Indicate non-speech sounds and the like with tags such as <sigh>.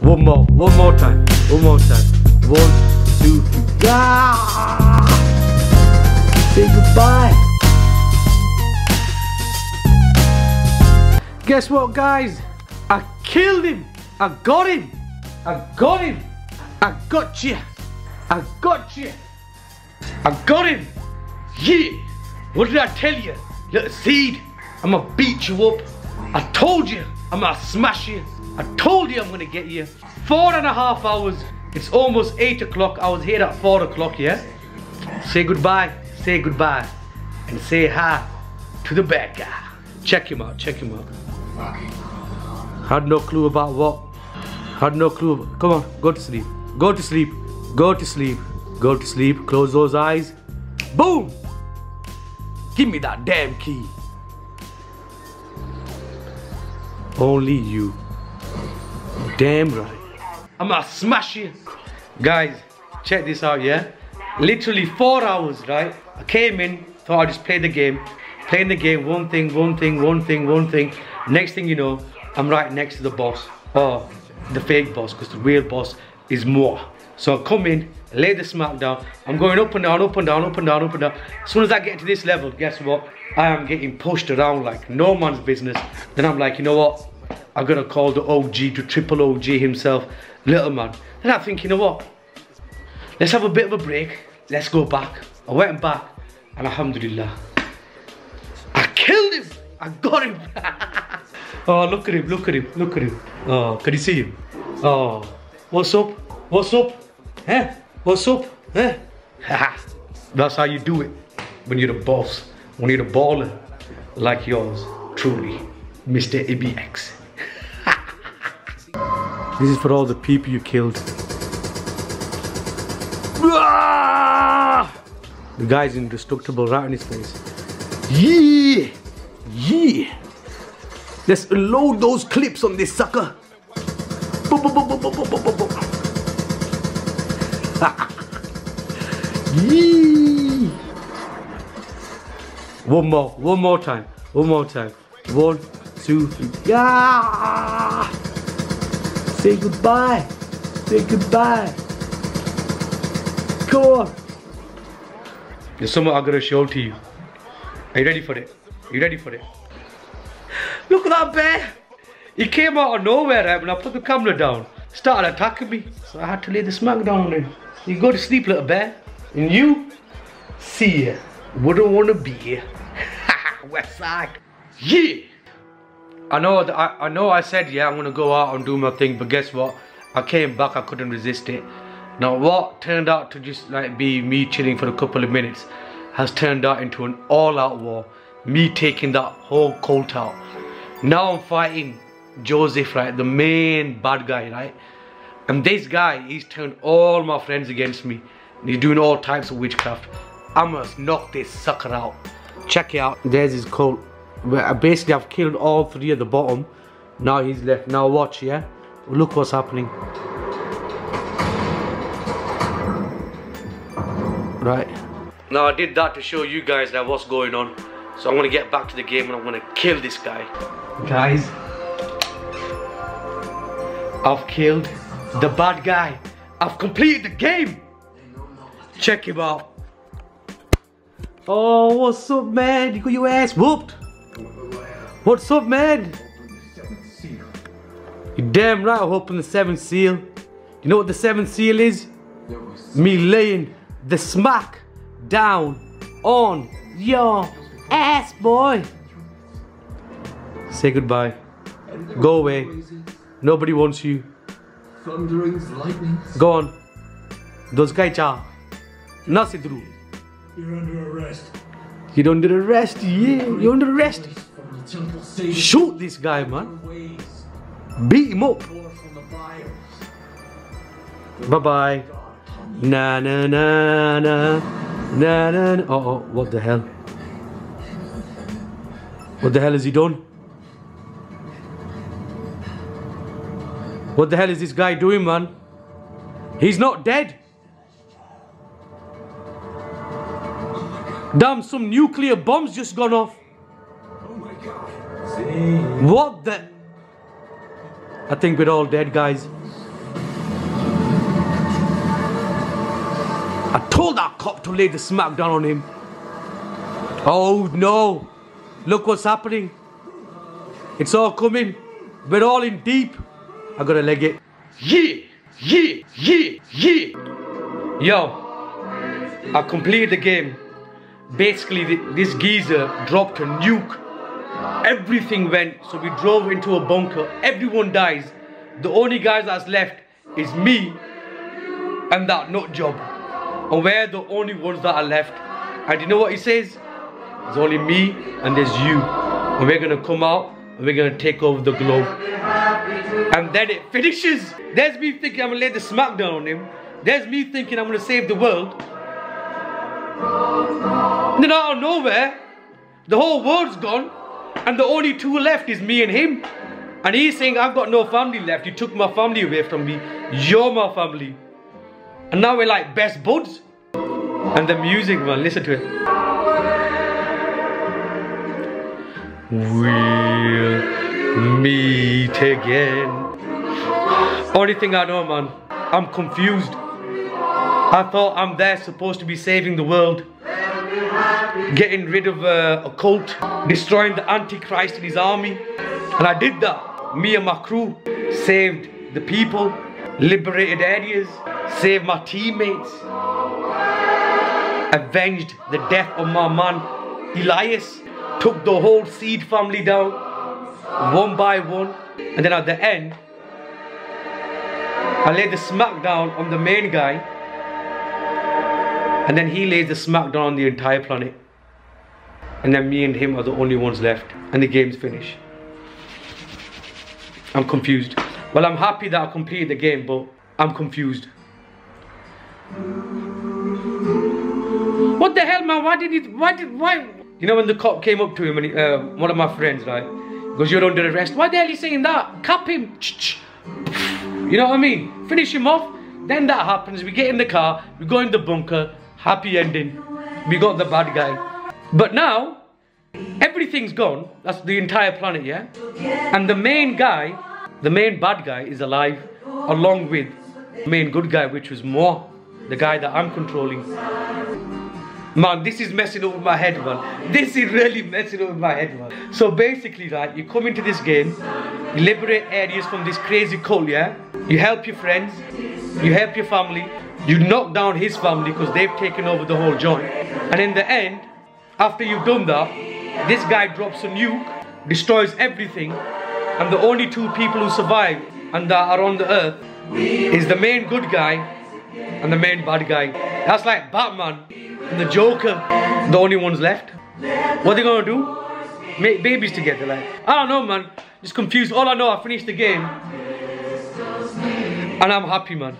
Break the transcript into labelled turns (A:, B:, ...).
A: One more, one more time, one more time. One, two, three. Ah! Say goodbye. Guess what, guys? I killed him. I got him. I got him. I got you. I got you. I got him. Yeah. What did I tell you? Little seed. I'm gonna beat you up. I told you I'm gonna smash you. I told you I'm gonna get you. Four and a half hours. It's almost eight o'clock. I was here at four o'clock, yeah? Say goodbye. Say goodbye. And say hi to the bad guy. Check him out. Check him out. Had no clue about what. Had no clue. Come on, go to sleep. Go to sleep. Go to sleep. Go to sleep. Close those eyes. Boom! Give me that damn key. Only you. Damn right. I'm gonna smash you. Guys, check this out, yeah? Literally four hours, right? I came in, thought I'd just play the game. Playing the game, one thing, one thing, one thing, one thing. Next thing you know, I'm right next to the boss. Or the fake boss, because the real boss is more. So I come in, lay the smack down. I'm going up and down, up and down, up and down, up and down. As soon as I get to this level, guess what? I am getting pushed around like no man's business. Then I'm like, you know what? I'm gonna call the OG to triple OG himself, little man. Then I think, you know what? Let's have a bit of a break. Let's go back. I went back and alhamdulillah. I killed him. I got him. <laughs> oh, look at him, look at him, look at him. Oh, can you see him? Oh, what's up? What's up? Eh? What's up? Eh? That's how you do it when you're the boss, when you're the baller like yours, truly, Mr. IBX. This is for all the people you killed. The guy's indestructible right in his face. Yeah! Yeah! Let's load those clips on this sucker. Bo -bo -bo Yee. One more, one more time, one more time. One, two, three. Yeah! Say goodbye. Say goodbye. Come on. There's something I'm gonna show to you. Are you ready for it? Are you ready for it? Look at that bear! He came out of nowhere right, when I put the camera down. Started attacking me. So I had to lay the smack down on him. You go to sleep, little bear. And you, see ya. Wouldn't wanna be here. <laughs> West side. Yeah! I know I, I know I said yeah I'm gonna go out and do my thing, but guess what? I came back, I couldn't resist it. Now what turned out to just like be me chilling for a couple of minutes has turned out into an all-out war. Me taking that whole cult out. Now I'm fighting Joseph, right? The main bad guy, right? And this guy, he's turned all my friends against me. He's doing all types of witchcraft. I must knock this sucker out. Check it out. There's his cult. Where I basically I've killed all three at the bottom. Now he's left. Now watch, yeah? Look what's happening. Right. Now I did that to show you guys that what's going on. So I'm gonna get back to the game and I'm gonna kill this guy. Guys, I've killed the bad guy. I've completed the game. Check him out. Oh, what's up, man? You got your ass whooped. What's up, man? You damn right I'm hoping the seventh seal. You know what the seventh seal is? Me laying the smack down on your ass, boy. Say goodbye. Go away. Nobody wants you.
B: Thunderings, lightnings.
A: Go on. Those guys cha. Nasi through.
B: You're under arrest.
A: You're under arrest, yeah. You're under arrest. Shoot this guy, man. Beat him up. Bye bye. Na na na na. Na na na. Oh, oh, what the hell? What the hell has he done? What the hell is this guy doing, man? He's not dead. Damn, some nuclear bombs just gone off. What the? I think we're all dead, guys. I told that cop to lay the smackdown on him. Oh no! Look what's happening. It's all coming. We're all in deep. I gotta leg it. Yeah! Yeah! Yeah! Yeah! Yo! I completed the game. Basically, this geezer dropped a nuke Everything went, so we drove into a bunker. Everyone dies. The only guys that's left is me and that nut job. And we're the only ones that are left. And you know what he says? There's only me and there's you. And we're gonna come out and we're gonna take over the globe. And then it finishes. There's me thinking I'm gonna lay the smackdown on him. There's me thinking I'm gonna save the world. And then out of nowhere, the whole world's gone. And the only two left is me and him. And he's saying, I've got no family left. You took my family away from me. You're my family. And now we're like best buds. And the music, man, listen to it. We'll meet again. Only thing I know, man, I'm confused. I thought I'm there supposed to be saving the world, getting rid of uh, a cult, destroying the Antichrist and his army. And I did that. Me and my crew saved the people, liberated areas, saved my teammates, avenged the death of my man Elias, took the whole Seed family down one by one, and then at the end, I laid the smackdown on the main guy, and then he lays the smackdown on the entire planet. And then me and him are the only ones left, and the game's finished. I'm confused. Well, I'm happy that I completed the game, but I'm confused. What the hell, man? Why did he? Why did? Why? You know when the cop came up to him and he, uh, one of my friends, right, goes, "You're under arrest." Why the hell are you saying that? Cap him. You know what I mean? Finish him off. Then that happens. We get in the car. We go in the bunker. Happy ending. We got the bad guy. But now everything's gone. That's the entire planet, yeah. And the main guy, the main bad guy, is alive, along with the main good guy, which was moi, the guy that I'm controlling. Man, this is messing up with my head, man. This is really messing up with my head, man. So basically, right, you come into this game, you liberate areas from this crazy cult, yeah? You help your friends, you help your family, you knock down his family because they've taken over the whole joint. And in the end, after you've done that, this guy drops a nuke, destroys everything, and the only two people who survive and that are on the earth is the main good guy and the main bad guy. That's like Batman and the Joker, the only ones left. What are they gonna do? Make babies together, like I don't know, man. Just confused. All I know, I finished the game, and I'm happy, man.